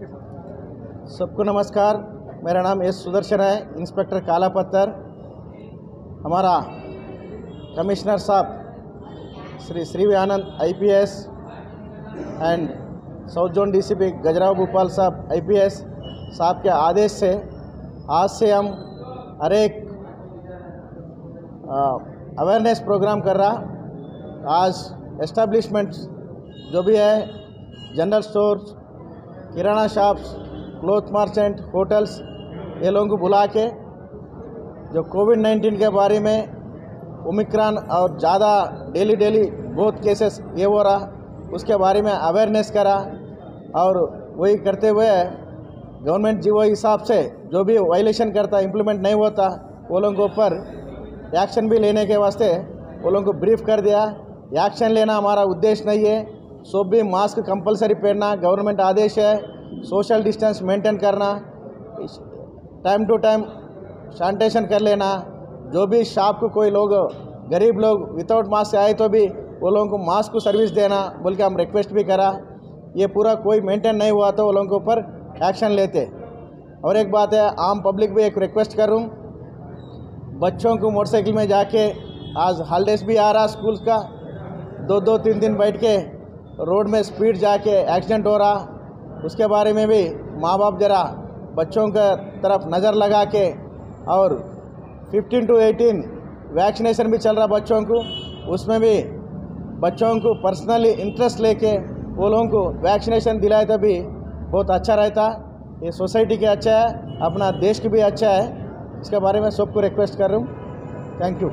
सबको नमस्कार। मेरा नाम एस सुदर्शन है, इंस्पेक्टर काला पत्थर। हमारा कमिश्नर साहब, Shri Shri Anand, IPS and south zone DCP Gajrao Gopal साहब, आईपीएस साहब के आदेश से आज से हम हर एक अवेयरनेस प्रोग्राम कर रहा। आज एस्टेब्लिशमेंट्स जो भी है जनरल स्टोर्स किराना शॉप्स, क्लोथ मार्चेंट, होटल्स, ये लोगों को बुला के जो कोविड नाइन्टीन के बारे में ओमिक्रॉन और ज़्यादा डेली डेली बहुत केसेस ये हो रहा, उसके बारे में अवेयरनेस करा और वही करते हुए गवर्नमेंट जी वो हिसाब से जो भी वायलेशन करता इम्प्लीमेंट नहीं होता, वो लोगों के ऊपर एक्शन भी लेने के वास्ते वो लोगों को ब्रीफ कर दिया। एक्शन लेना हमारा उद्देश्य नहीं है। सब भी मास्क कंपलसरी पहनना गवर्नमेंट आदेश है सोशल डिस्टेंस मेंटेन करना टाइम टू टाइम सैनिटेशन कर लेना, जो भी शॉप को कोई लोग, गरीब लोग विदाउट मास्क से आए तो भी वो लोगों को मास्क को सर्विस देना बोल के हम रिक्वेस्ट भी करा। ये पूरा कोई मेंटेन नहीं हुआ तो वो लोगों के ऊपर एक्शन लेते। और एक बात है, आम पब्लिक भी एक रिक्वेस्ट करूँ, बच्चों को मोटरसाइकिल में जाके आज हॉलीडेज भी आ रहा स्कूल का दो दो तीन दिन बैठ के रोड में स्पीड जाके एक्सीडेंट हो रहा। उसके बारे में भी माँ बाप जरा बच्चों के तरफ़ नज़र लगा के और 15 टू 18 वैक्सीनेशन भी चल रहा बच्चों को। उसमें भी बच्चों को पर्सनली इंटरेस्ट लेके वो लोगों को वैक्सीनेशन दिलाए तो भी बहुत अच्छा रहता। ये सोसाइटी के अच्छा है, अपना देश के भी अच्छा है। इसके बारे में सबको रिक्वेस्ट कर रहा हूँ। Thank you